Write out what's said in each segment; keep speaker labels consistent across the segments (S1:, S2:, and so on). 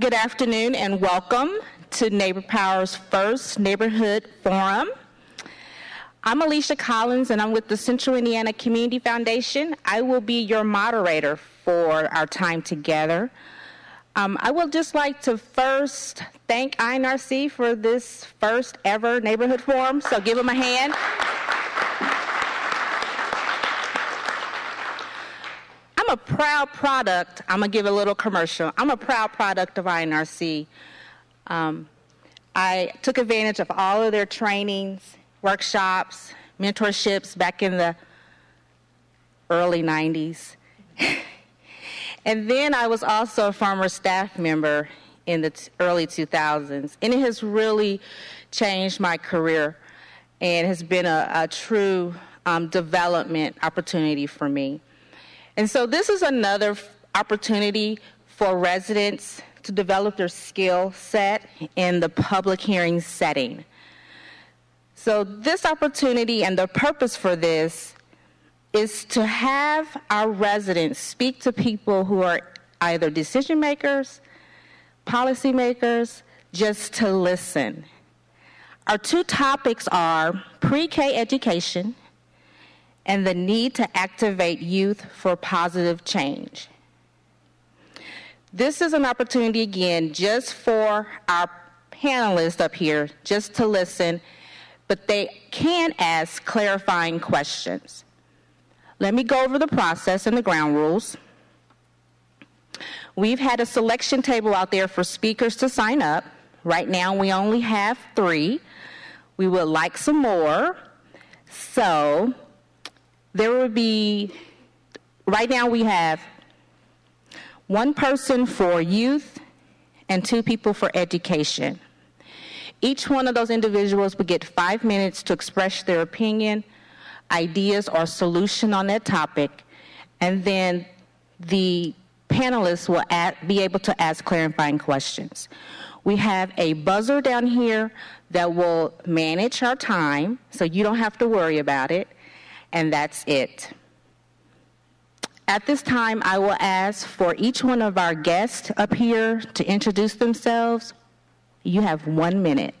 S1: Good afternoon and welcome to Neighbor Power's first neighborhood forum. I'm Alicia Collins and I'm with the Central Indiana Community Foundation. I will be your moderator for our time together. Um, I would just like to first thank INRC for this first ever neighborhood forum, so give them a hand. I'm a proud product, I'm gonna give a little commercial. I'm a proud product of INRC. Um, I took advantage of all of their trainings, workshops, mentorships back in the early 90s. and then I was also a former staff member in the t- early 2000s. And it has really changed my career and has been a, a true um, development opportunity for me. And so this is another opportunity for residents to develop their skill set in the public hearing setting. So this opportunity and the purpose for this is to have our residents speak to people who are either decision makers, policymakers, just to listen. Our two topics are pre K education and the need to activate youth for positive change. This is an opportunity, again, just for our panelists up here, just to listen, but they can ask clarifying questions. Let me go over the process and the ground rules. We've had a selection table out there for speakers to sign up. Right now, we only have three. We would like some more. So, there would be, right now, we have one person for youth and two people for education. Each one of those individuals would get five minutes to express their opinion ideas or solution on that topic, and then the panelists will add, be able to ask clarifying questions. We have a buzzer down here that will manage our time, so you don't have to worry about it, and that's it. At this time, I will ask for each one of our guests up here to introduce themselves. You have one minute.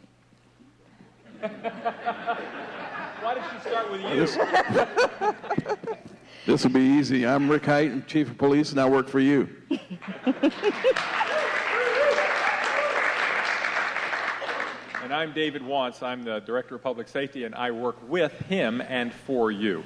S2: Why did she start with you?
S3: This will be easy. I'm Rick Hite, Chief of Police, and I work for you.
S2: and I'm David Wantz. I'm the Director of Public Safety, and I work with him and for you.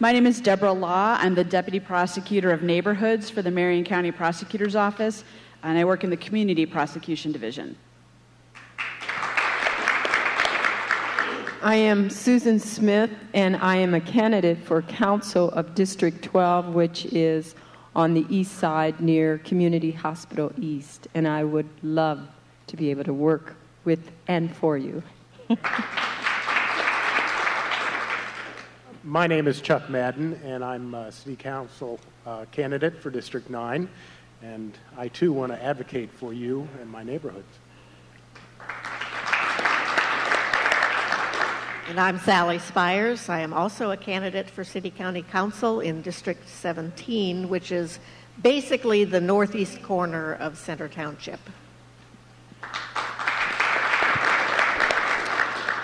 S4: My name is Deborah Law. I'm the Deputy Prosecutor of Neighborhoods for the Marion County Prosecutor's Office, and I work in the Community Prosecution Division.
S5: I am Susan Smith, and I am a candidate for Council of District 12, which is on the east side near Community Hospital East. And I would love to be able to work with and for you.
S6: My name is Chuck Madden, and I'm a City Council uh, candidate for District 9. And I too want to advocate for you and my neighborhoods.
S7: And I'm Sally Spires. I am also a candidate for City County Council in District 17, which is basically the northeast corner of Center Township.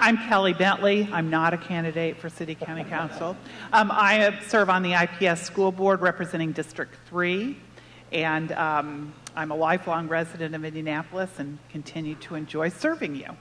S8: I'm Kelly Bentley. I'm not a candidate for City County Council. Um, I serve on the IPS School Board representing District 3, and um, I'm a lifelong resident of Indianapolis and continue to enjoy serving you.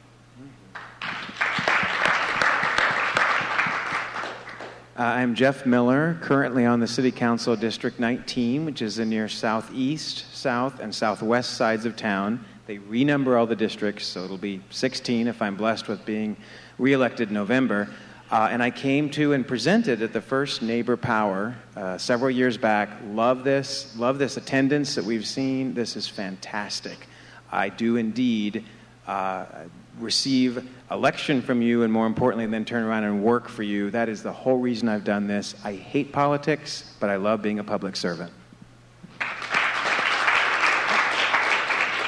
S9: Uh, I'm Jeff Miller, currently on the City Council District 19, which is the near southeast, south, and southwest sides of town. They renumber all the districts, so it'll be 16 if I'm blessed with being reelected in November. Uh, and I came to and presented at the first Neighbor Power uh, several years back. Love this, love this attendance that we've seen. This is fantastic. I do indeed uh, receive election from you and more importantly then turn around and work for you. That is the whole reason i've done this. I hate politics but i love being a public servant.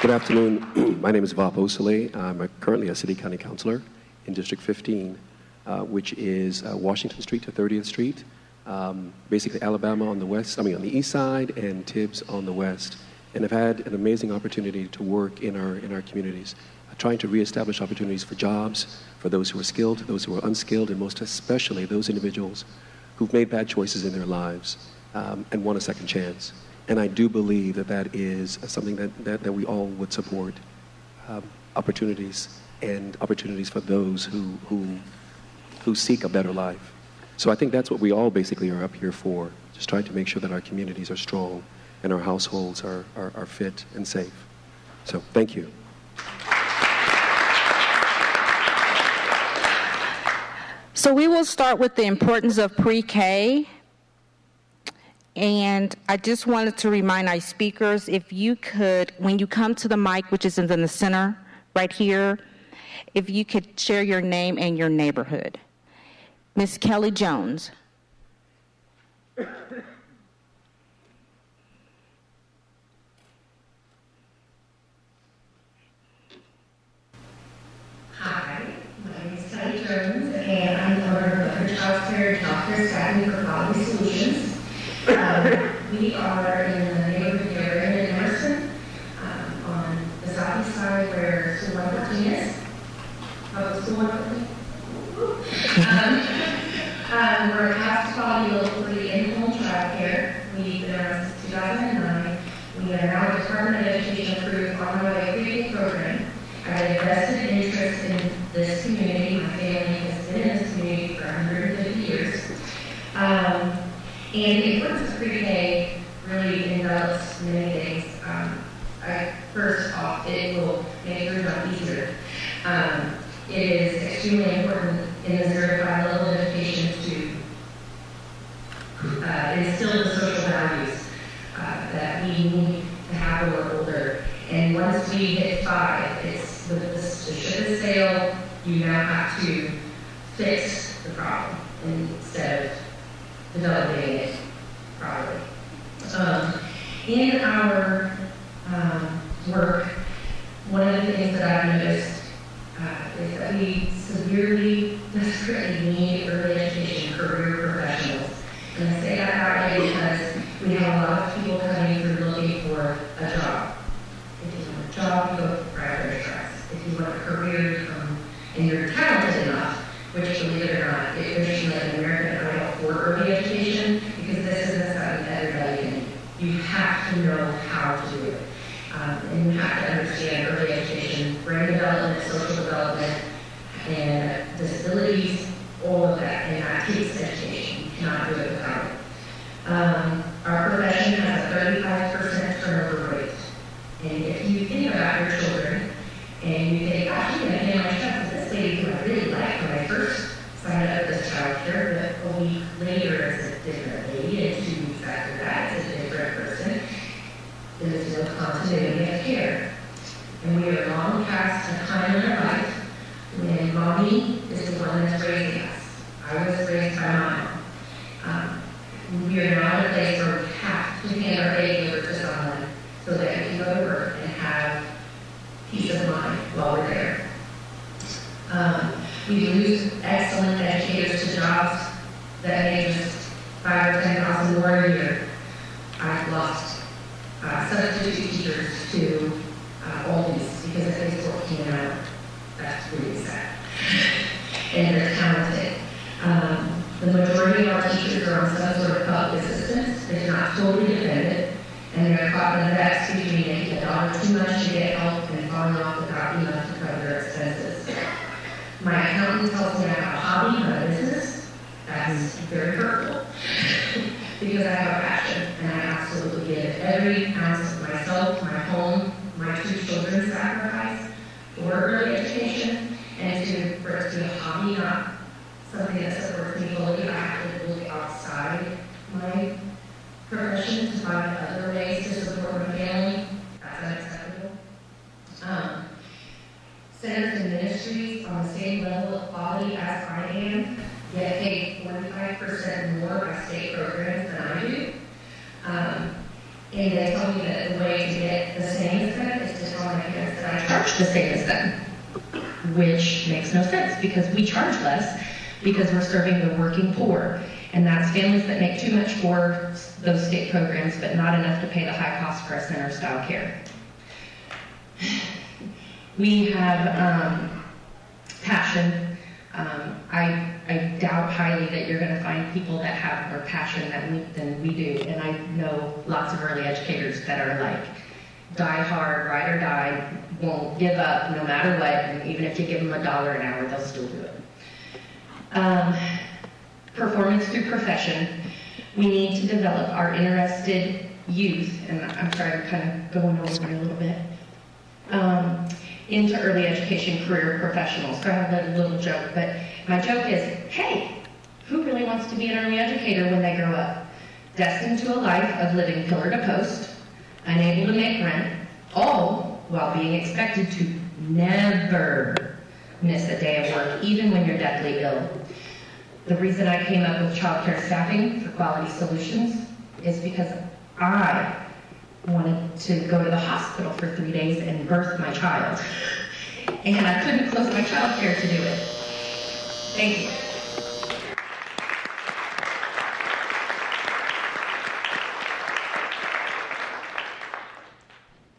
S10: Good afternoon. My name is Vop Osili. i'm a, currently a city county councilor in district 15 uh, which is uh, washington street to 30th street. Um, basically Alabama on the west, I mean on the east side, and Tibbs on the west. And I've had an amazing opportunity to work in our, in our communities, trying to reestablish opportunities for jobs, for those who are skilled, those who are unskilled, and most especially those individuals who've made bad choices in their lives um, and want a second chance. And I do believe that that is something that, that, that we all would support. Um, opportunities and opportunities for those who, who, who seek a better life. So I think that's what we all basically are up here for, just trying to make sure that our communities are strong and our households are, are, are fit and safe. So thank you.
S1: So we will start with the importance of pre-K. And I just wanted to remind our speakers, if you could, when you come to the mic, which is in the center right here, if you could share your name and your neighborhood. Miss Kelly Jones.
S11: Hi, my name is Kelly Jones, and I'm the owner of Better Child Care and Healthcare Staffing for Quality Solutions. Um, we are in the neighborhood area in Emerson, um, on the southeast side where School 114 is. Oh, School 114? um, um, we're a fast quality local free in-home child care. We've been around since 2009. We are now a Department of Education approved on our way creating program. I have a vested interest in this community. My family has been in this community for 150 years. Um, and the importance of pre-K really envelops many things. Um, I, first off, it will make your job easier. Um, it is extremely important in the zero to five level of education to uh, instill the social values uh, that we need to have when we're older. And once we hit five, it's with the, the ship has sailed, you now have to fix the problem instead of developing it properly. Um, in our um, work, one of the things that I've noticed uh, is that we severely, desperately need early education career professionals. And I say that because we have a lot of people coming through looking for a job. If you want a job, you go for private enterprise. If you want a career, um, and you're talented enough, which believe it or not, it you like an American Idol for early education, because this isn't something everybody can. You have to know how to do it. Um, and you have to understand early education, brain development, social development, and disabilities, all of that, and that takes education. You cannot do it without it. Um, our profession has a 35% turnover rate. And if you think about your children, and you think, gosh, I'm going to my child this lady who I really liked when I first signed up for this child care, but a week later it's a different lady, and two weeks after that it's a different person. There's no continuity of care. And we are long past a time in our life when mommy is the one that's raising us. I was raised by my mom. Um, we are now in a place where we have to hand our baby over to someone so that we can go to work and have peace of mind while we're there. Um, we lose excellent educators to jobs that make just five or ten thousand more a year. I've lost uh, substitute teachers to uh, oldies because if they still came out, that's really sad. and they're talented. Um, the majority of our teachers are on some sort of public assistance. They're not totally dependent, and they're caught in the vast between making a dollar too much to get help and falling off without enough to cover their expenses. My accountant tells me I have a hobby, not a business. That's very hurtful because I have a passion and I absolutely give every ounce myself, my home, my two children sacrifice for early education and to, for it to be a hobby, not something that supports me fully. I have to look outside my profession to find other ways to support my family. That's unacceptable. Um, centers and ministries on the same level of quality as I am, get paid 45% more by state programs than I do. Um, and they tell me that the way to get the same as them is to tell my parents that I charge the same as them, which makes no sense because we charge less because we're serving the working poor. And that's families that make too much for those state programs, but not enough to pay the high cost for a center style care. We have um, passion. Um, I, I doubt highly that you're going to find people that have more passion than we, than we do. And I know lots of early educators that are like, die hard, ride or die, won't give up no matter what. And even if you give them a dollar an hour, they'll still do it. Um, performance through profession. We need to develop our interested youth, and I'm sorry, I'm kind of going over a little bit, um, into early education career professionals. So I have a little joke, but my joke is, hey, who really wants to be an early educator when they grow up? Destined to a life of living pillar to post, unable to make rent, all while being expected to never miss a day of work, even when you're deathly ill. The reason I came up with childcare staffing for quality solutions is because I wanted to go to the hospital for three days and birth my child. And I couldn't close my childcare to do it. Thank you.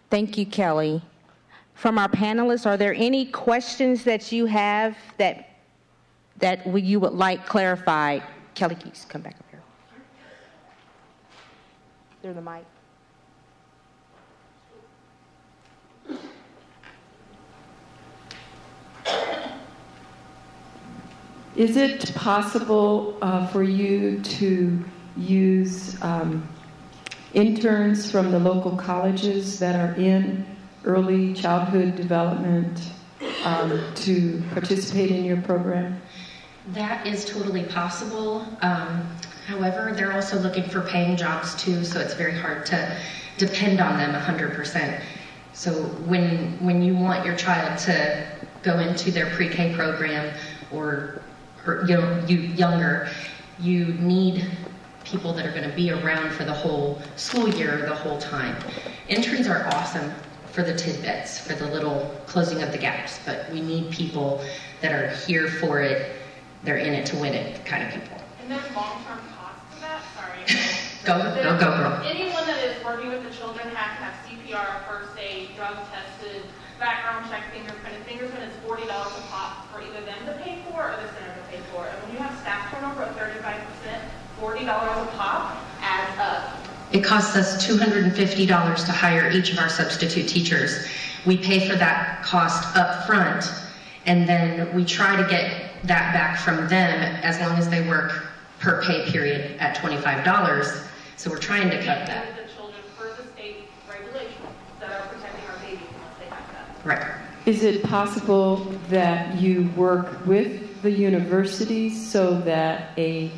S1: Thank you, Kelly. From our panelists, are there any questions that you have that that you would like clarified? Kelly, can you come back up here? Through the mic.
S5: Is it possible uh, for you to use um, interns from the local colleges that are in early childhood development um, to participate in your program?
S11: That is totally possible. Um, however, they're also looking for paying jobs too, so it's very hard to depend on them 100%. So when when you want your child to go into their pre-K program or, or you know you younger, you need people that are going to be around for the whole school year, the whole time. Interns are awesome for the tidbits, for the little closing of the gaps, but we need people that are here for it, they're in it to win it kind of people.
S12: And there's long-term costs to that? Sorry.
S11: go, go, go, girl.
S12: Anyone that is working with the children has to have CPR, first aid, drug tested, background check, fingerprint. Fingerprint is $40 a pop for either them to pay for or the center to pay for. And when you have staff turnover of 35%, $40 a pop adds up.
S11: It costs us $250 to hire each of our substitute teachers. We pay for that cost up front, and then we try to get that back from them as long as they work per pay period at $25. So we're trying to cut that.
S12: The children per the state regulations that are protecting our babies once they have that.
S11: Right.
S5: Is it possible that you work with the universities so that a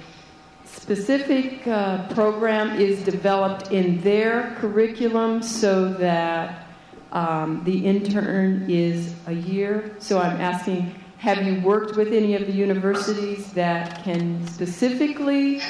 S5: specific uh, program is developed in their curriculum so that um, the intern is a year? So I'm asking, have you worked with any of the universities that can specifically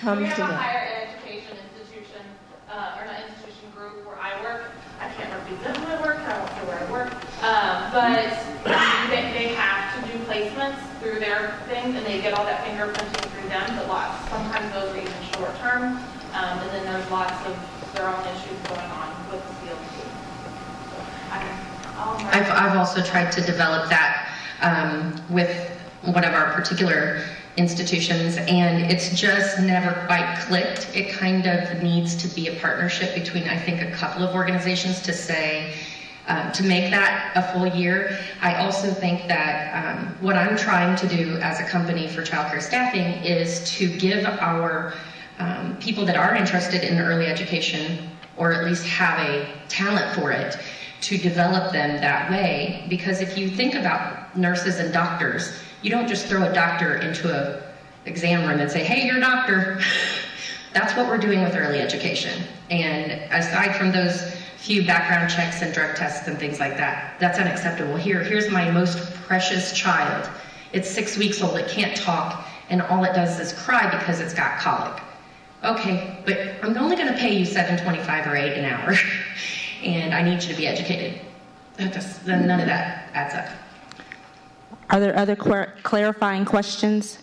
S5: come
S12: we
S5: to
S12: have a
S5: that?
S12: higher education institution, uh, or not institution group where I work. I can't represent where I work, I won't say where I work. Um, but they, they have to do placements through their thing, and they get all that fingerprinting through them, but lots, sometimes those are even short term. Um, and then there's lots of their own issues going on with the field. So
S11: I've, I've also tried to develop that um, with one of our particular institutions, and it's just never quite clicked. It kind of needs to be a partnership between, I think, a couple of organizations to say, um, to make that a full year. I also think that um, what I'm trying to do as a company for childcare staffing is to give our um, people that are interested in early education, or at least have a talent for it, to develop them that way. Because if you think about nurses and doctors, you don't just throw a doctor into a exam room and say, "Hey, you're a doctor." That's what we're doing with early education. And aside from those few background checks and drug tests and things like that, that's unacceptable. Here, here's my most precious child. It's six weeks old. It can't talk, and all it does is cry because it's got colic. Okay, but I'm only going to pay you 7.25 or 8 an hour, and I need you to be educated. That just, then none of that adds up.
S1: Are there other clar- clarifying questions?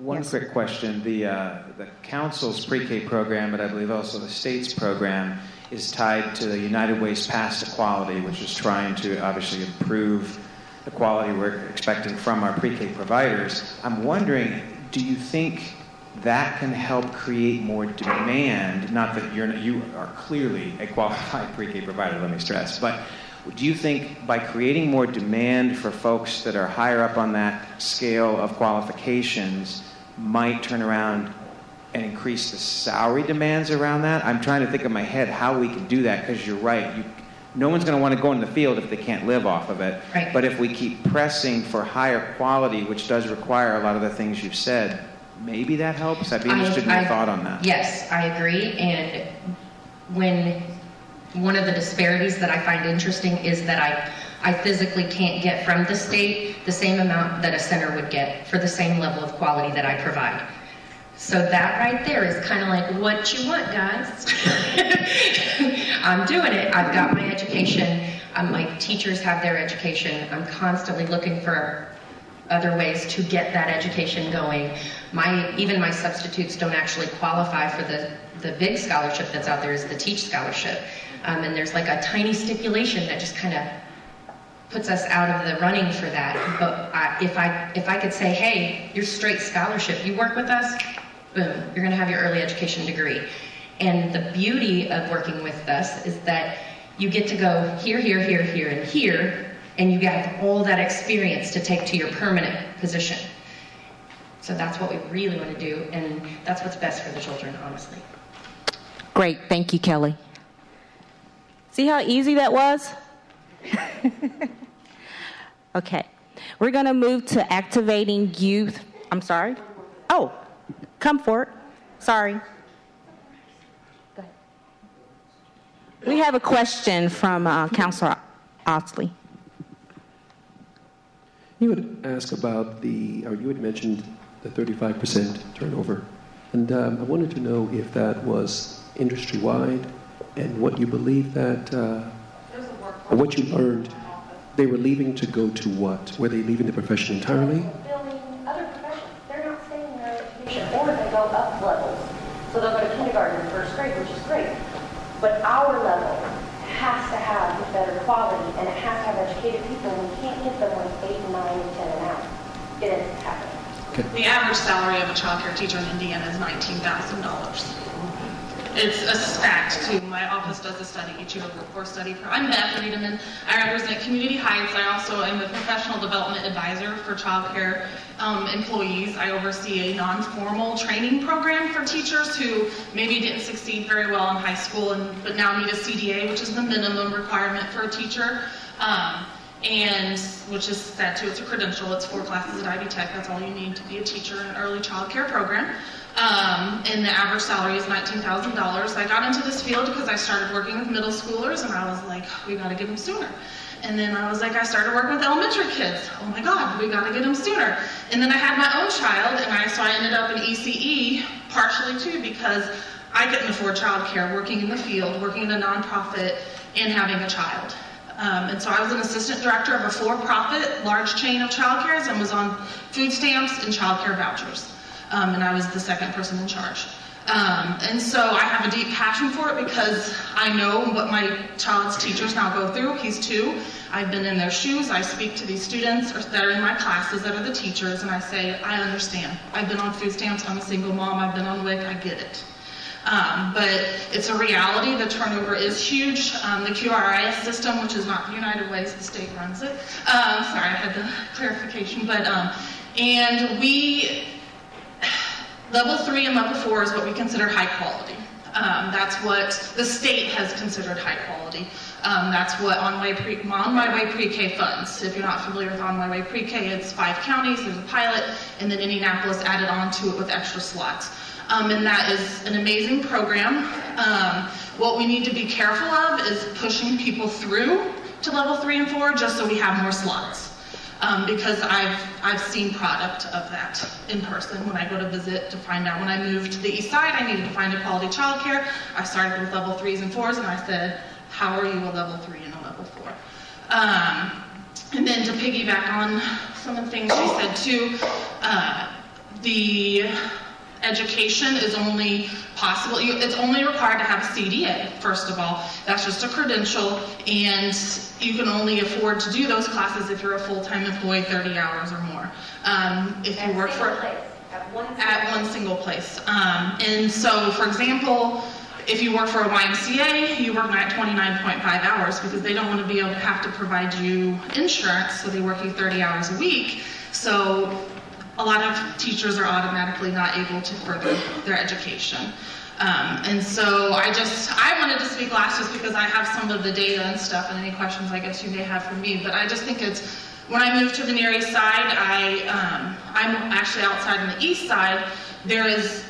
S9: One
S1: Yes.
S9: quick question. The, uh, the council's pre-K program, but I believe also the state's program, is tied to the United Way's Paths to Quality, which is trying to obviously improve the quality we're expecting from our pre-K providers. I'm wondering, do you think that can help create more demand? Not that you're, you are clearly a qualified pre-K provider, let me stress, but do you think by creating more demand for folks that are higher up on that scale of qualifications might turn around and increase the salary demands around that? I'm trying to think in my head how we can do that because you're right. You, no one's going to want to go in the field if they can't live off of it.
S11: Right.
S9: But if we keep pressing for higher quality, which does require a lot of the things you've said, maybe that helps. I'd be
S11: I-
S9: interested in your
S11: I-
S9: thought on that.
S11: Yes, I agree. And when one of the disparities that I find interesting is that I, I physically can't get from the state the same amount that a center would get for the same level of quality that I provide. So that right there is kind of like what you want, guys. I'm doing it. I've got my education. Um, my teachers have their education. I'm constantly looking for other ways to get that education going. My even my substitutes don't actually qualify for the the big scholarship that's out there is the Teach Scholarship, um, and there's like a tiny stipulation that just kind of puts us out of the running for that. But I, if I if I could say, hey, you're straight scholarship, you work with us, boom, you're going to have your early education degree. And the beauty of working with us is that you get to go here, here, here, here, and here, and you get all that experience to take to your permanent position. So that's what we really want to do, and that's what's best for the children, honestly.
S1: Great. Thank you, Kelly. See how easy that was? okay. We're going to move to activating youth. I'm sorry. Oh, comfort. Sorry. Go ahead. We have a question from uh, Councilor Osili.
S10: You would ask about the, or you had mentioned the 35% turnover. And um, I wanted to know if that was industry wide and what you believe that, uh, or what you learned. They were leaving to go to what? Were they leaving the profession entirely?
S13: building other professions. They're not staying in their education, or they go up levels. So they'll go to kindergarten first grade, which is great. But our level has to have better quality, and it has to have educated people. And we can't get them with eight, nine, and ten an hour. It isn't happening.
S12: The average salary of a childcare teacher in Indiana is $19,000. It's a fact, too. My office does a study each year, a workforce study. I'm Beth Riedemann. I represent Community Heights. I also am a professional development advisor for childcare um, employees. I oversee a non-formal training program for teachers who maybe didn't succeed very well in high school and but now need a CDA, which is the minimum requirement for a teacher. Um, and which is that too, it's a credential. It's four classes at Ivy Tech. That's all you need to be a teacher in an early child care program. Um, and the average salary is $19,000. I got into this field because I started working with middle schoolers, and I was like, we got to get them sooner. And then I was like, I started working with elementary kids. Oh my God, we got to get them sooner. And then I had my own child, and I so I ended up in ECE partially too because I couldn't afford childcare, working in the field, working in a nonprofit, and having a child. Um, and so I was an assistant director of a for-profit large chain of child cares and was on food stamps and childcare vouchers. Um, and I was the second person in charge. Um, and so I have a deep passion for it because I know what my child's teachers now go through. He's two. I've been in their shoes. I speak to these students that are in my classes that are the teachers, and I say, I understand. I've been on food stamps. I'm a single mom. I've been on WIC. I get it. Um, but it's a reality. The turnover is huge. Um, the QRIS system, which is not the United Ways, the state runs it. Um, sorry, I had the clarification. But um, and we level three and level four is what we consider high quality. Um, that's what the state has considered high quality. Um, that's what On, Way Pre- On My Way Pre-K funds. If you're not familiar with On My Way Pre-K, it's five counties, there's a pilot, and then Indianapolis added on to it with extra slots. Um, and that is an amazing program. Um, what we need to be careful of is pushing people through to level three and four just so we have more slots. Um, because I've, I've seen product of that in person when I go to visit to find out. When I moved to the east side, I needed to find a quality childcare. I started with level threes and fours, and I said, how are you a level three and a level four? Um, and then to piggyback on some of the things she said too, uh, the education is only possible, you- it's only required to have a CDA, first of all. That's just a credential, and you can only afford to do those classes if you're a full-time employee, 30 hours or more. Um, If you work for at one single place. Um, and so, for example, if you work for a YMCA, you work at 29.5 hours because they don't want to be able to have to provide you insurance, so they work you 30 hours a week. So, a lot of teachers are automatically not able to further their education. Um, and so I just, I wanted to speak last just because I have some of the data and stuff and any questions I guess you may have for me. But I just think it's, when I moved to the Near East Side, I, um, I'm actually outside on the East Side. There is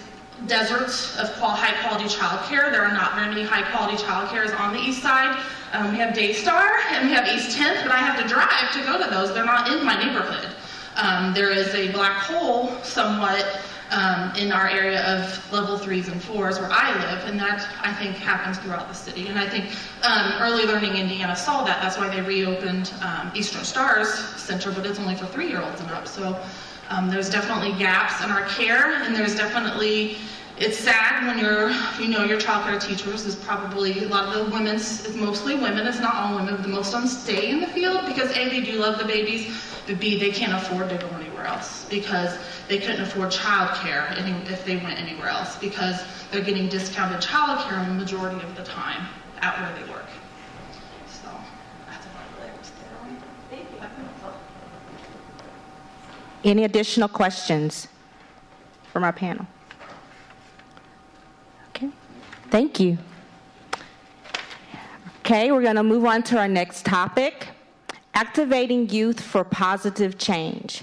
S12: deserts of qual- high quality childcare. There are not very many high quality childcares on the East Side. Um, we have Daystar and we have East 10th, but I have to drive to go to those. They're not in my neighborhood. Um, there is a black hole somewhat um, in our area of level threes and fours where I live, and that I think happens throughout the city. And I think um, Early Learning Indiana saw that. That's why they reopened um, Eastern Stars Center, but it's only for three year olds and up. So um, there's definitely gaps in our care, and there's definitely it's sad when you're, you know, your childcare teachers is probably a lot of the women's, it's mostly women, it's not all women, but most of them stay in the field because A, they do love the babies, but B, they can't afford to go anywhere else because they couldn't afford childcare any, if they went anywhere else because they're getting discounted childcare the majority of the time at where they work. So, that's about it. Thank you.
S1: Any additional questions from our panel? Okay, thank you. Okay, we're going to move on to our next topic activating youth for positive change.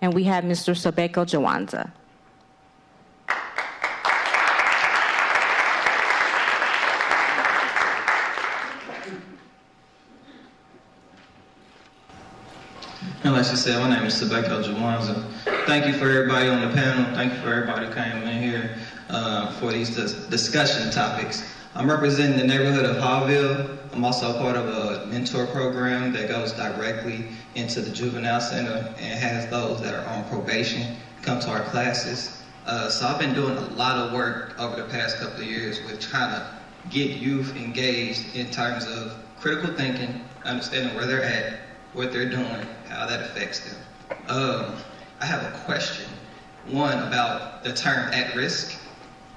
S1: And we have Mr. Sobeko Jawanza.
S14: And like she said, my name is Sebeko Jawanza. Thank you for everybody on the panel. Thank you for everybody who came in here uh, for these dis- discussion topics. I'm representing the neighborhood of Hallville. I'm also part of a mentor program that goes directly into the juvenile center and has those that are on probation come to our classes. Uh, so I've been doing a lot of work over the past couple of years with trying to get youth engaged in terms of critical thinking, understanding where they're at, what they're doing, how that affects them. Um, I have a question. One about the term at risk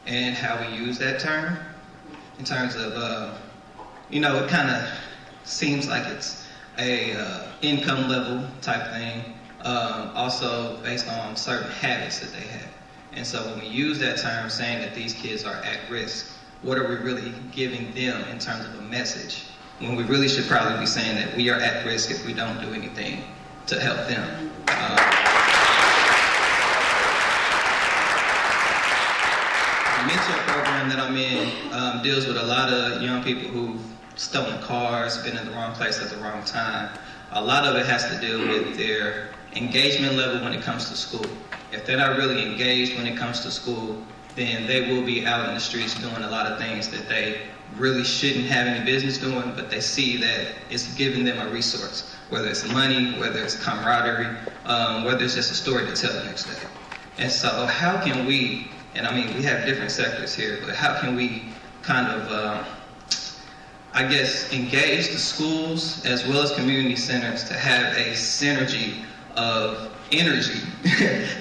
S14: and how we use that term in terms of, uh, you know, it kind of seems like it's a uh, income level type thing, um, also based on certain habits that they have. And so when we use that term saying that these kids are at risk, what are we really giving them in terms of a message? When we really should probably be saying that we are at risk if we don't do anything to help them. The mentor program that I'm in um, deals with a lot of young people who've stolen cars, been in the wrong place at the wrong time. A lot of it has to do with their engagement level when it comes to school. If they're not really engaged when it comes to school, then they will be out in the streets doing a lot of things that they really shouldn't have any business doing, but they see that it's giving them a resource, whether it's money, whether it's camaraderie, um, whether it's just a story to tell the next day. And so, how can we, and I mean, we have different sectors here, but how can we kind of, uh, I guess, engage the schools as well as community centers to have a synergy of energy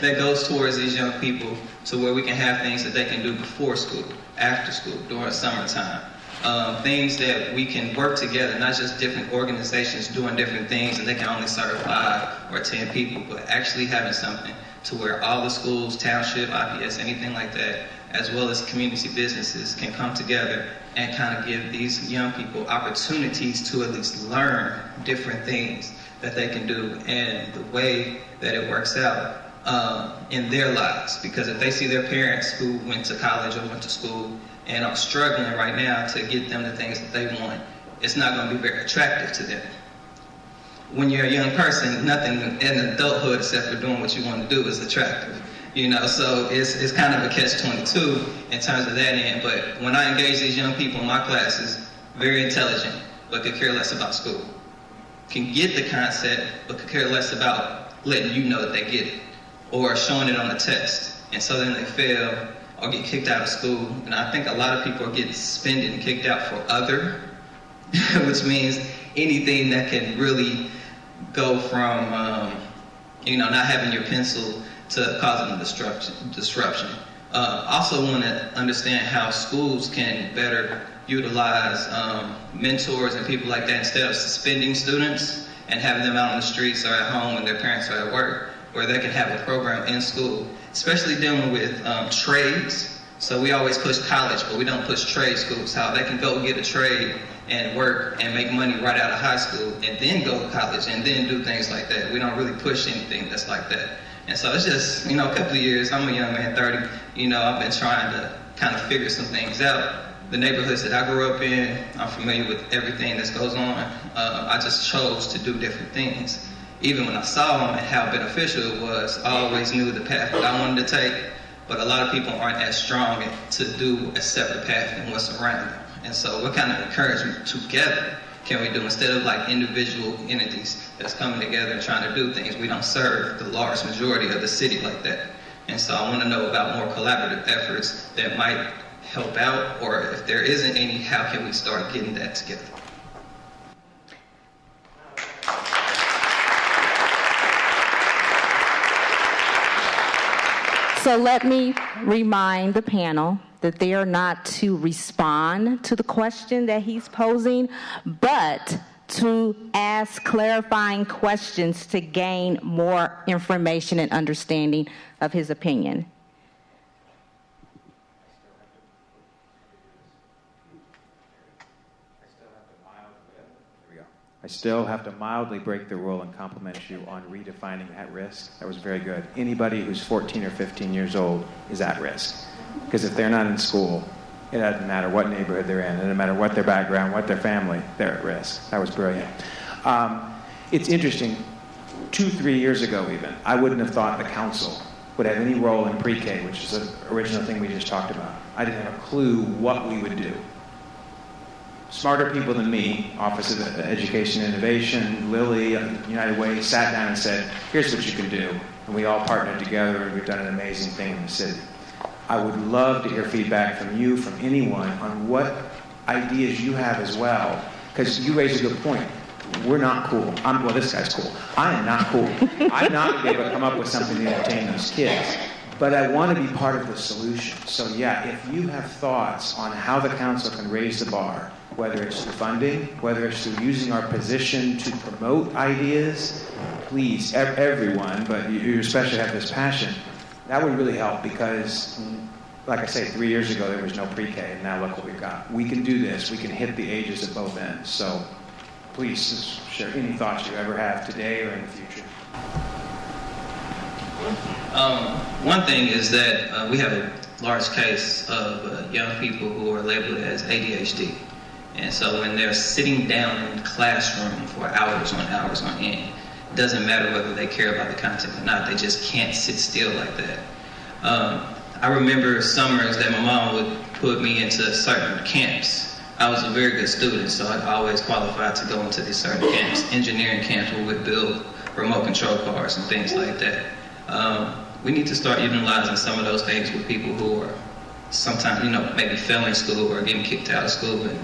S14: that goes towards these young people to where we can have things that they can do before school, after school, during summertime. Um, things that we can work together, not just different organizations doing different things and they can only serve five or ten people, but actually having something to where all the schools, township, IPS, anything like that, as well as community businesses can come together and kind of give these young people opportunities to at least learn different things that they can do and the way that it works out um, in their lives. Because if they see their parents who went to college or went to school and are struggling right now to get them the things that they want, it's not going to be very attractive to them. When you're a young person, nothing in adulthood except for doing what you want to do is attractive. You know, so it's, it's kind of a catch-22 in terms of that end. But when I engage these young people in my classes, very intelligent, but could care less about school. Can get the concept, but could care less about letting you know that they get it. or showing it on a test. And so then they fail or get kicked out of school. And I think a lot of people are getting suspended and kicked out for other, which means anything that can really go from, um, you know, not having your pencil to causing disruption. disruption. Uh, also want to understand how schools can better utilize um, mentors and people like that instead of suspending students and having them out on the streets or at home when their parents are at work, where they can have a program in school, especially dealing with um, trades. So we always push college, but we don't push trade schools. How they can go get a trade and work and make money right out of high school and then go to college and then do things like that. We don't really push anything that's like that. And so it's just, you know, a couple of years, I'm a young man, 30, you know, I've been trying to kind of figure some things out. The neighborhoods that I grew up in, I'm familiar with everything that goes on. Uh, I just chose to do different things. Even when I saw them and how beneficial it was, I always knew the path that I wanted to take, but a lot of people aren't as strong to do a separate path than what's around them. And so what kind of encouragement together can we do instead of like individual entities that's coming together and trying to do things? We don't serve the large majority of the city like that. And so I want to know about more collaborative efforts that might help out, or if there isn't any, how can we start getting that together?
S1: So let me remind the panel that they are not to respond to the question that he's posing, but to ask clarifying questions to gain more information and understanding of his opinion.
S9: I still have to mildly break the rule and compliment you on redefining at risk. That was very good. Anybody who's 14 or 15 years old is at risk. Because if they're not in school, it doesn't matter what neighborhood they're in, it doesn't matter what their background, what their family, they're at risk. That was brilliant. Um, it's interesting, two, three years ago even, I wouldn't have thought the council would have any role in pre K, which is the original thing we just talked about. I didn't have a clue what we would do. Smarter people than me, Office of Education Innovation, Lilly, United Way, sat down and said, here's what you can do. And we all partnered together and we've done an amazing thing in the city. I would love to hear feedback from you, from anyone, on what ideas you have as well. Because you raise a good point. We're not cool. I'm, well, this guy's cool. I am not cool. I'm not going to be able to come up with something to entertain those kids. But I want to be part of the solution. So, yeah, if you have thoughts on how the council can raise the bar, whether it's through funding, whether it's through using our position to promote ideas, please, everyone, but you especially have this passion, that would really help because, like I say, three years ago there was no pre K, and now look what we've got. We can do this, we can hit the ages at both ends. So please share any thoughts you ever have today or in the future.
S14: Um, one thing is that uh, we have a large case of uh, young people who are labeled as ADHD. And so when they're sitting down in the classroom for hours on hours on end, it doesn't matter whether they care about the content or not, they just can't sit still like that. Um, I remember summers that my mom would put me into certain camps. I was a very good student, so I always qualified to go into these certain camps, engineering camps where we build remote control cars and things like that. Um, we need to start utilizing some of those things with people who are sometimes, you know, maybe failing school or getting kicked out of school and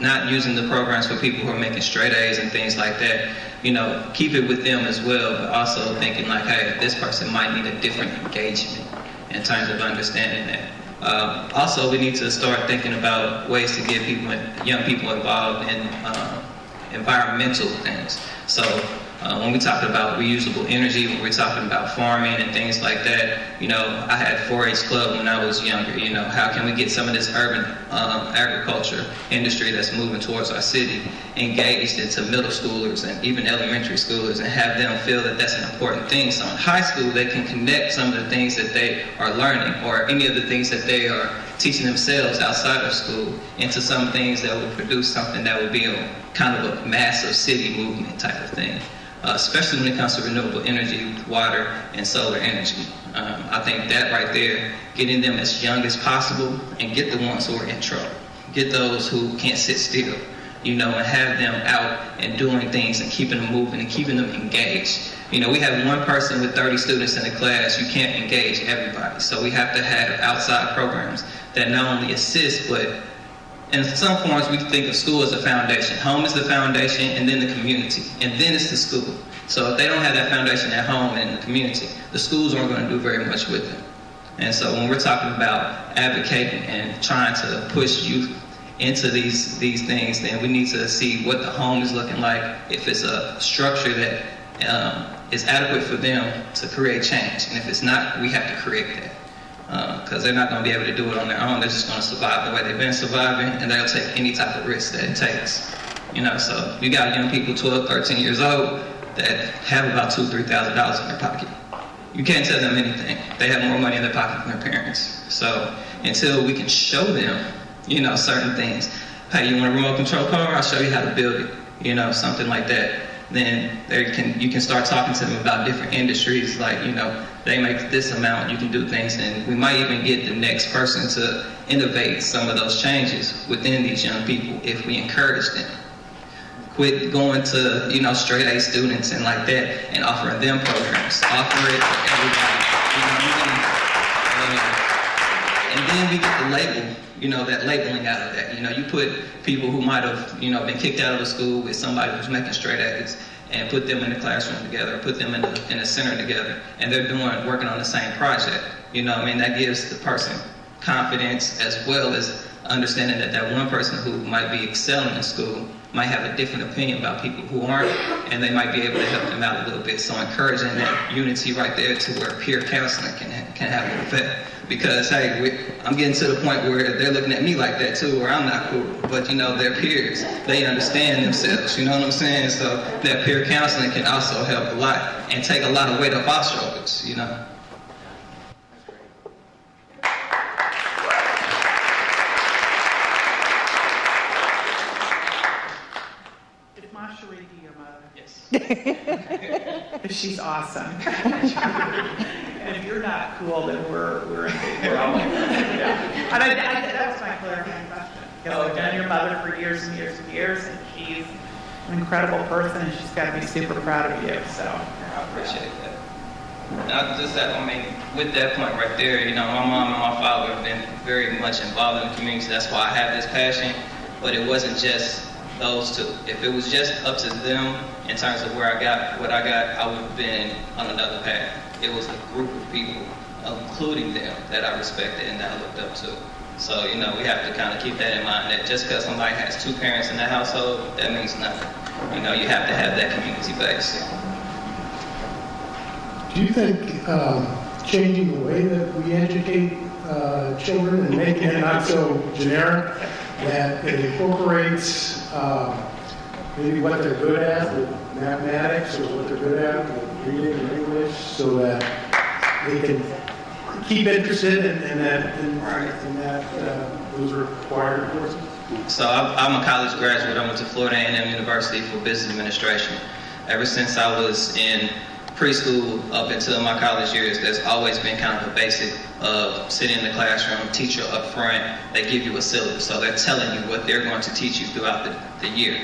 S14: not using the programs for people who are making straight A's and things like that. You know, keep it with them as well, but also thinking like, hey, this person might need a different engagement in terms of understanding that. Um, also, we need to start thinking about ways to get people, young people involved in uh, environmental things. So uh, when we talk about reusable energy, when we're talking about farming and things like that, you know, I had 4-H club when I was younger. You know, how can we get some of this urban um, agriculture industry that's moving towards our city engaged into middle schoolers and even elementary schoolers and have them feel that that's an important thing. So in high school, they can connect some of the things that they are learning or any of the things that they are teaching themselves outside of school into some things that will produce something that would be a kind of a massive city movement type of thing uh, especially when it comes to renewable energy, water, and solar energy. Um, I think that right there, getting them as young as possible and get the ones who are in trouble. Get those who can't sit still, you know, and have them out and doing things and keeping them moving and keeping them engaged. You know, we have one person with 30 students in a class, you can't engage everybody. So we have to have outside programs that not only assist, but in some forms we think of school as a foundation. Home is the foundation and then the community, and then it's the school. So if they don't have that foundation at home and in the community, the schools aren't going to do very much with them. And so when we're talking about advocating and trying to push youth into these these things, then we need to see what the home is looking like. If it's a structure that um, is adequate for them to create change, and if it's not, we have to create that because uh, they're not going to be able to do it on their own. They're just going to survive the way they've been surviving, and they'll take any type of risk that it takes. You know, so you got young people, 12, 13 years old, that have about two, three thousand dollars in their pocket. You can't tell them anything. They have more money in their pocket than their parents. So until we can show them, you know, certain things. Hey, you want a remote control car? I'll show you how to build it. You know, something like that. Then they can you can start talking to them about different industries. Like you know, they make this amount, you can do things, and we might even get the next person to innovate some of those changes within these young people if we encourage them quit going to you know straight A students and like that and offering them programs. Offer it for everybody. Know, um, and then we get the label, you know, that labeling out of that. You know, you put people who might have you know been kicked out of the school with somebody who's making straight A's and put them in the classroom together, put them in the, in a center together, and they're doing working on the same project. You know, I mean that gives the person confidence as well as understanding that that one person who might be excelling in school might have a different opinion about people who aren't, and they might be able to help them out a little bit. So encouraging that unity right there to where peer counseling can can have an effect. Because hey, we, I'm getting to the point where they're looking at me like that too, where I'm not cool. But you know, they're peers. They understand themselves. You know what I'm saying? So that peer counseling can also help a lot and take a lot of weight off our shoulders. You know.
S8: She's awesome. and if you're not cool, then we're we're in big trouble. yeah. And I, I, my clarifying question. Because I've known your mother for years and years and years, and she's an incredible person, and she's got to be super proud of you. So
S14: I appreciate that. Not just that, I mean, with that point right there, you know, my mom and my father have been very much involved in the community. That's why I have this passion. But it wasn't just those two. If it was just up to them in terms of where I got what I got, I would have been on another path. It was a group of people, including them, that I respected and that I looked up to. So, you know, we have to kind of keep that in mind that just because somebody has two parents in the household, that means nothing. You know, you have to have that community base.
S6: Do you think um, changing the way that we educate uh, children and making it not so generic, that it incorporates uh, maybe what they're good at with mathematics or what they're good at with reading and English so that they can keep interested in, in that, in, in that uh, those required courses?
S14: So I'm a college graduate. I went to Florida A&M University for business administration. Ever since I was in preschool up until my college years, there's always been kind of a basic of sitting in the classroom, teacher up front, they give you a syllabus. So they're telling you what they're going to teach you throughout the, the year.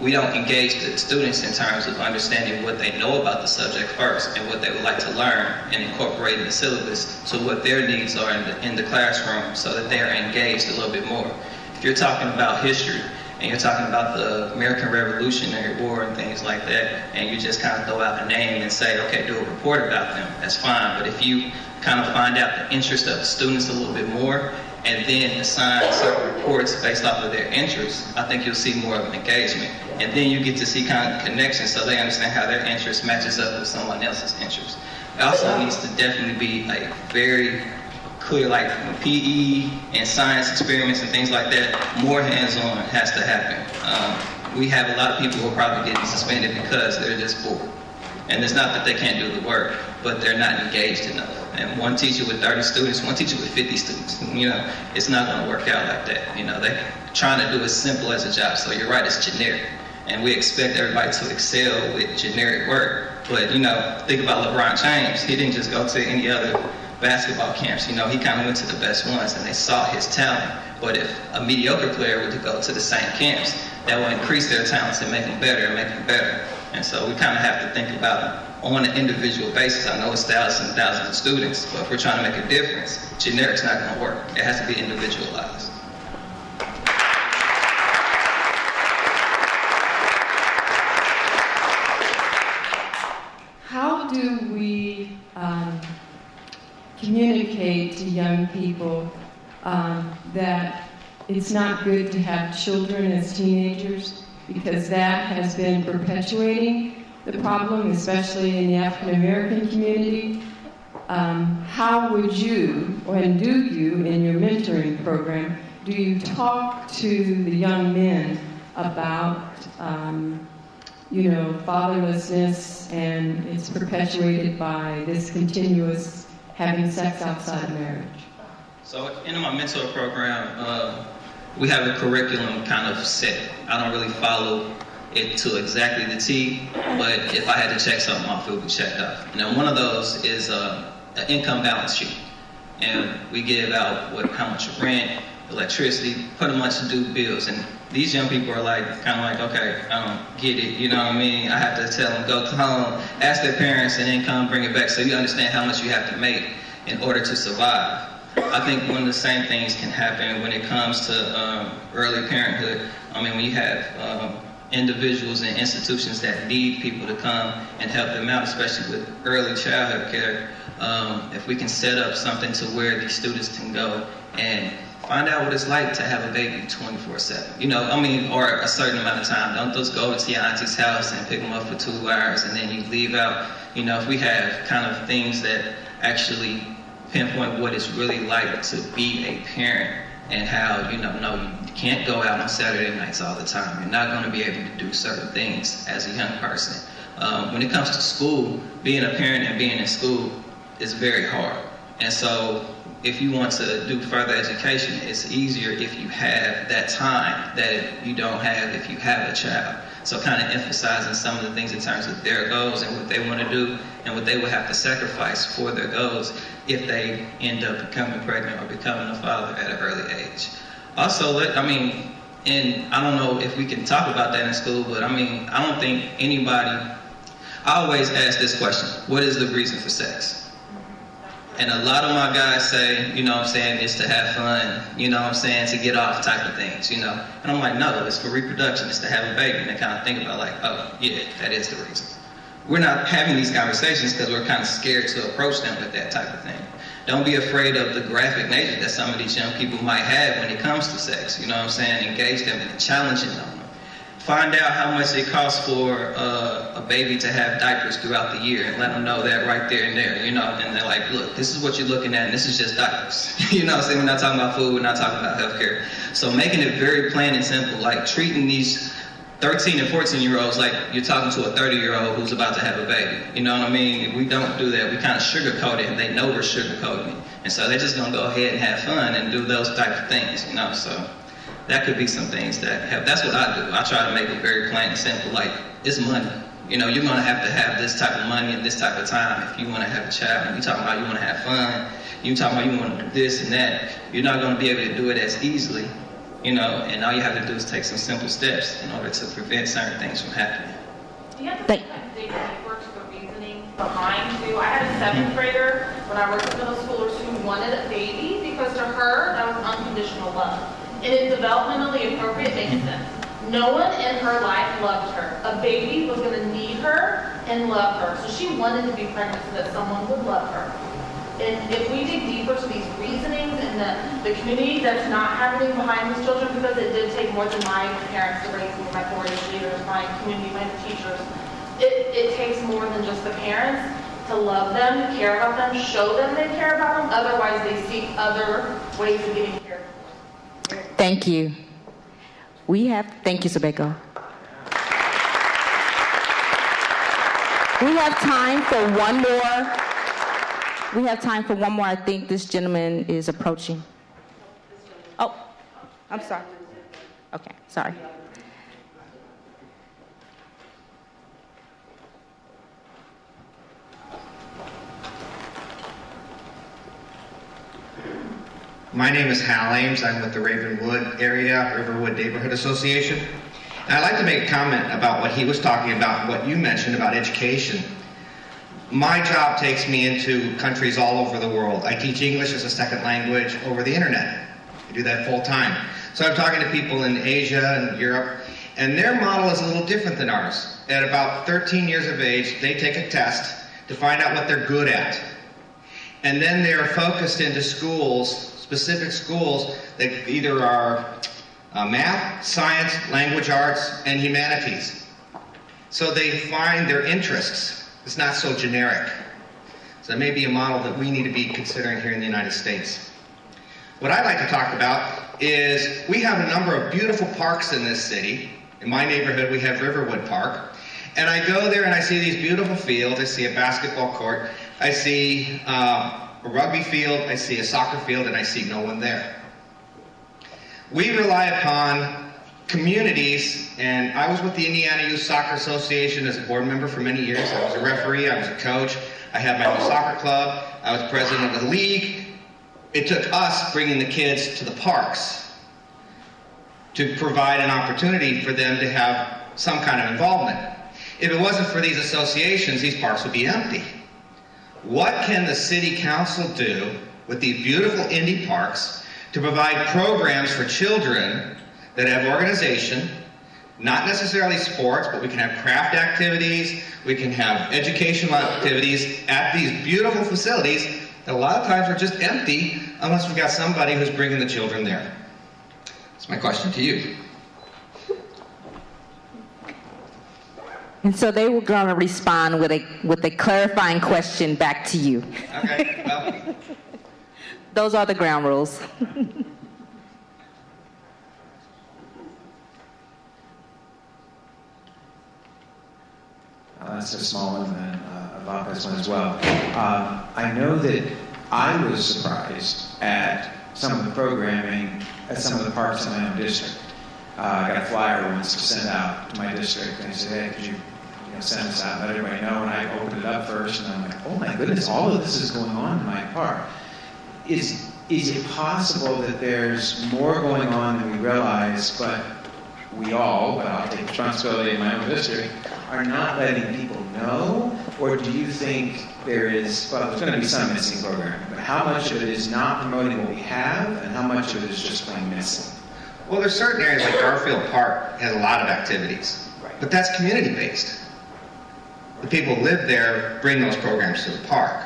S14: We don't engage the students in terms of understanding what they know about the subject first and what they would like to learn and incorporating the syllabus to what their needs are in the, in the classroom so that they are engaged a little bit more. If you're talking about history, and you're talking about the American Revolutionary War and things like that, and you just kind of throw out a name and say, okay, do a report about them, that's fine. But if you kind of find out the interest of the students a little bit more, and then assign certain reports based off of their interests, I think you'll see more of an engagement. And then you get to see kind of connections so they understand how their interest matches up with someone else's interest. It also needs to definitely be a very clear, like PE and science experiments and things like that, more hands-on has to happen. Um, we have a lot of people who are probably getting suspended because they're just bored. And it's not that they can't do the work, but they're not engaged enough. And one teacher with 30 students, one teacher with 50 students, you know, it's not going to work out like that. You know, they're trying to do as simple as a job. So you're right, it's generic. And we expect everybody to excel with generic work. But, you know, think about LeBron James. He didn't just go to any other basketball camps. You know, he kind of went to the best ones and they saw his talent. But if a mediocre player were to go to the same camps, that would increase their talents and make them better and make them better. And so we kind of have to think about on an individual basis. I know it's thousands and thousands of students, but if we're trying to make a difference, generic's not going to work. It has to be individualized.
S5: How do communicate to young people um, that it's not good to have children as teenagers because that has been perpetuating the problem, especially in the African American community. Um, how would you, and do you, in your mentoring program, do you talk to the young men about, um, you know, fatherlessness and it's perpetuated by this continuous having sex outside marriage?
S14: So in my mentor program, uh, we have a curriculum kind of set. I don't really follow it to exactly the T, but if I had to check something off, it would be checked off. And then one of those is uh, an income balance sheet. And we give out what, how much rent, electricity, pretty much to do bills. And these young people are like, kind of like, okay, I don't get it. You know what I mean? I have to tell them, go home, ask their parents, and then come bring it back so you understand how much you have to make in order to survive. I think one of the same things can happen when it comes to um, early parenthood. I mean, when you have um, individuals and institutions that need people to come and help them out, especially with early childhood care, um, if we can set up something to where these students can go and find out what it's like to have a baby 24-7. You know, I mean, or a certain amount of time. Don't just go to your auntie's house and pick them up for two hours and then you leave out. You know, if we have kind of things that actually pinpoint what it's really like to be a parent and how, you know, no, you can't go out on Saturday nights all the time. You're not going to be able to do certain things as a young person. Um, when it comes to school, being a parent and being in school is very hard. And so if you want to do further education, it's easier if you have that time that you don't have if you have a child. So kind of emphasizing some of the things in terms of their goals and what they want to do and what they would have to sacrifice for their goals if they end up becoming pregnant or becoming a father at an early age. Also, let, I mean, and I don't know if we can talk about that in school, but I mean, I don't think anybody, I always ask this question, what is the reason for sex? And a lot of my guys say, you know what I'm saying, it's to have fun, you know what I'm saying, to get off type of things, you know. And I'm like, no, it's for reproduction, it's to have a baby. And they kind of think about like, oh, yeah, that is the reason. We're not having these conversations because we're kind of scared to approach them with that type of thing. Don't be afraid of the graphic nature that some of these young people might have when it comes to sex, you know what I'm saying? Engage them and challenging them find out how much it costs for uh, a baby to have diapers throughout the year and let them know that right there and there, you know, and they're like, look, this is what you're looking at and this is just diapers. you know I'm saying? We're not talking about food, we're not talking about healthcare. So making it very plain and simple, like treating these 13 and 14 year olds like you're talking to a 30 year old who's about to have a baby. You know what I mean? We don't do that. We kind of sugarcoat it and they know we're sugarcoating it. And so they're just gonna go ahead and have fun and do those type of things, you know, so that could be some things that have, that's what I do. I try to make it very plain and simple, like, it's money. You know, you're gonna have to have this type of money and this type of time if you wanna have a child. And you talking about you wanna have fun, you talking about you wanna do this and that. You're not gonna be able to do it as easily, you know, and all you have to do is take some simple steps in order to prevent certain things from happening.
S12: You have to sometimes dig deeper to reasoning behind too. I had a seventh mm-hmm. grader when I worked with middle schoolers who wanted a baby because to her that was unconditional love and it's developmentally appropriate makes mm-hmm. sense. No one in her life loved her. A baby was going to need her and love her. So she wanted to be pregnant so that someone would love her. And if we dig deeper to these reasonings and the, the community that's not happening behind these children, because it did take more than my parents to raise me, my 4-H leaders, my community, my teachers, it, it takes more than just the parents to love them, care about them, show them they care about them. Otherwise, they seek other ways of getting care.
S1: Thank you. We have, thank you, Sabeko. We have time for one more. We have time for one more. I think this gentleman is approaching. Oh, I'm sorry. Okay, sorry.
S15: My name is Hal Ames. I'm with the Ravenwood Area Riverwood Neighborhood Association. And I'd like to make a comment about what he was talking about, what you mentioned about education. My job takes me into countries all over the world. I teach English as a second language over the internet. I do that full time. So I'm talking to people in Asia and Europe, and their model is a little different than ours. At about 13 years of age, they take a test to find out what they're good at. And then they are focused into schools, specific schools that either are uh, math, science, language arts, and humanities. So they find their interests. It's not so generic. So that may be a model that we need to be considering here in the United States. What I'd like to talk about is we have a number of beautiful parks in this city. In my neighborhood, we have Riverwood Park. And I go there and I see these beautiful fields. I see a basketball court. I see uh, a rugby field. I see a soccer field, and I see no one there. We rely upon communities, and I was with the Indiana Youth Soccer Association as a board member for many years. I was a referee, I was a coach, I had my own soccer club, I was president of the league. It took us bringing the kids to the parks to provide an opportunity for them to have some kind of involvement. If it wasn't for these associations, these parks would be empty. What can the city council do with these beautiful Indy parks to provide programs for children that have organization, not necessarily sports, but we can have craft activities, we can have educational activities at these beautiful facilities that a lot of times are just empty unless we've got somebody who's bringing the children there. That's my question to you.
S1: And so they were going to respond with a with a clarifying question back to you.
S15: Okay. Well.
S1: Those are the ground rules.
S9: Uh, that's a small one, and uh, about this one as well. Um, I know that I was surprised at some of the programming at some of the parks in my own district. Uh, I got a flyer once to send out to my district, and they said, "Hey, could you, you know, send this out, let everybody know?" And I opened it up first, and I'm like, "Oh my goodness, all of this is going on in my park." Is is it possible that there's more going on than we realize, but we all, but I'll take responsibility in my own history, are not letting people know? Or do you think there is, well, there's going to be some missing programming, but how much of it is not promoting what we have, and how much of it is just plain missing?
S15: Well, there's certain areas like Garfield Park has a lot of activities, but that's community based. The people who live there bring those programs to the park.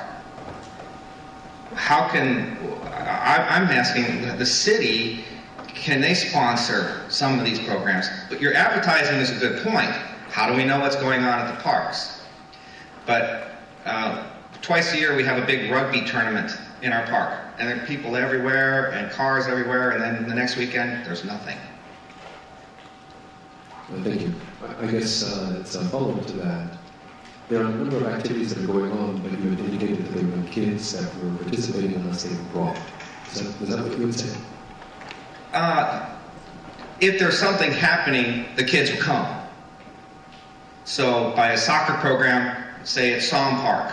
S15: How can, I, I'm asking the city, can they sponsor some of these programs? But your advertising is a good point. How do we know what's going on at the parks? But uh, twice a year we have a big rugby tournament in our park, and there are people everywhere and cars everywhere, and then the next weekend there's nothing.
S10: Well, thank you. I guess uh, it's a follow-up to that. There are a number of activities that are going on, but you had indicated that there were kids that were participating unless they were brought. Is that, is that what you would say?
S15: Uh, if there's something happening, the kids will come. So by a soccer program, say at Sahm Park,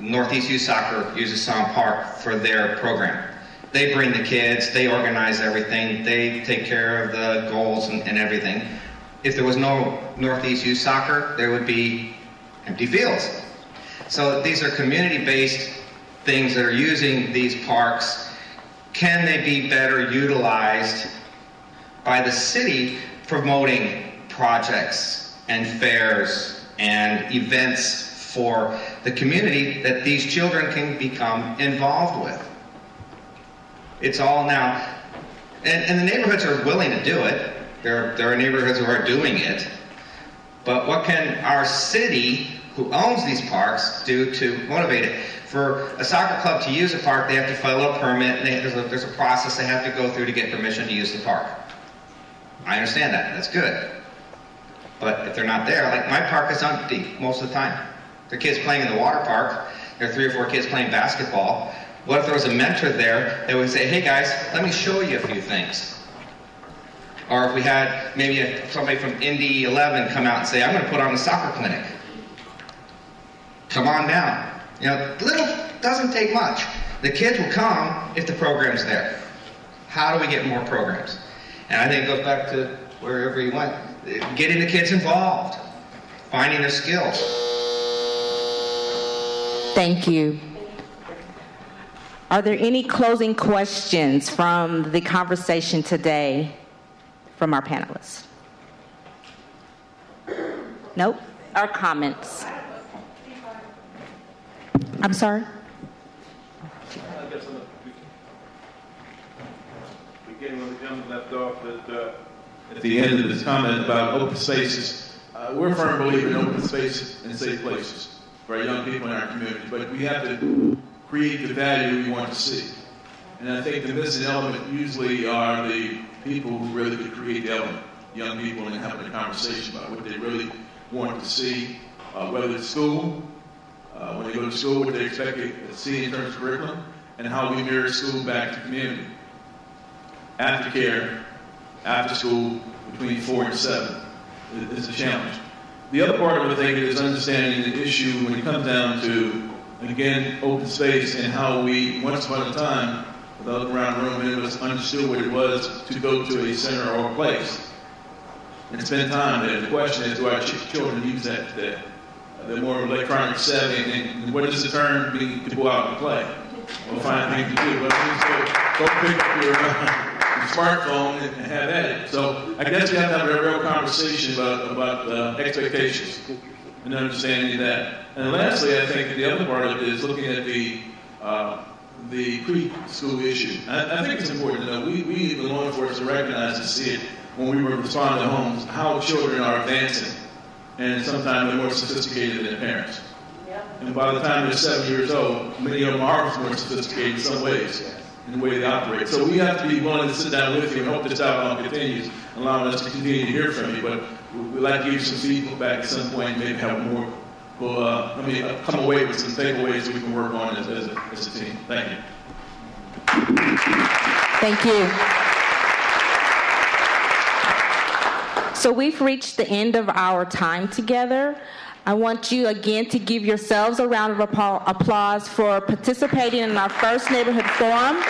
S15: Northeast Youth Soccer uses Sahm Park for their program. They bring the kids, they organize everything, they take care of the goals and, and everything. If there was no Northeast Youth Soccer, there would be empty fields. So these are community-based things that are using these parks. Can they be better utilized by the city promoting projects and fairs and events for the community that these children can become involved with? It's all now, and, and the neighborhoods are willing to do it. There, there are neighborhoods who are doing it. But what can our city, who owns these parks, do to motivate it? For a soccer club to use a park, they have to file a permit, and they, there's, a, there's a process they have to go through to get permission to use the park. I understand that. That's good. But if they're not there, like my park is empty most of the time. There are kids playing in the water park. There are three or four kids playing basketball. What if there was a mentor there that would say, hey guys, let me show you a few things? Or if we had maybe a, somebody from Indy 11 come out and say, I'm going to put on a soccer clinic. Come on down. You know, little doesn't take much. The kids will come if the program's there. How do we get more programs? And I think it goes back to wherever you went. Getting the kids involved, finding their skills.
S1: Thank you. Are there any closing questions from the conversation today from our panelists? Nope. Our comments? I'm sorry?
S3: Beginning where the gentleman left off, that uh, at the end of his comment about open spaces, uh, we're a firm believer in open spaces and safe places for our young people in our community, but we have to create the value we want to see. And I think the missing element usually are the people who really could create element, young people, and having a conversation about what they really want to see, uh, whether it's school, uh, when they go to school, what they expect to see in terms of curriculum, and how we mirror school back to community. Aftercare, after school, between four and seven, is a challenge. The other part of it, I think, is understanding the issue when it comes down to, again, open space and how we, once upon a time, without looking around the room, it was understood what it was to go to a center or a place and spend time there. The question is, do our ch- children use that today? They're more electronic savvy, and, and what does the term mean to go out and play? Or find things to do. But means go, go pick up your, uh, smartphone and, and have at it. So I guess we have to have a real conversation about, about uh, expectations and understanding that. And lastly, I think the other part of it is looking at the uh, the preschool issue. I, I think it's important to know we, we, the law enforcement, to recognize and see it when we were respond to homes, how children are advancing. And sometimes they're more sophisticated than their parents. And by the time they're seven years old, many of them are more sophisticated in some ways in the way they operate. So we have to be willing to sit down with you and hope this dialogue continues, allowing us to continue to hear from you. But we'd like to give you some feedback at some point, maybe have more, well, uh, I mean, come away with some takeaways we can work on as, as, a, as a team. Thank you.
S1: Thank you. So we've reached the end of our time together. I want you again to give yourselves a round of applause for participating in our first neighborhood forum.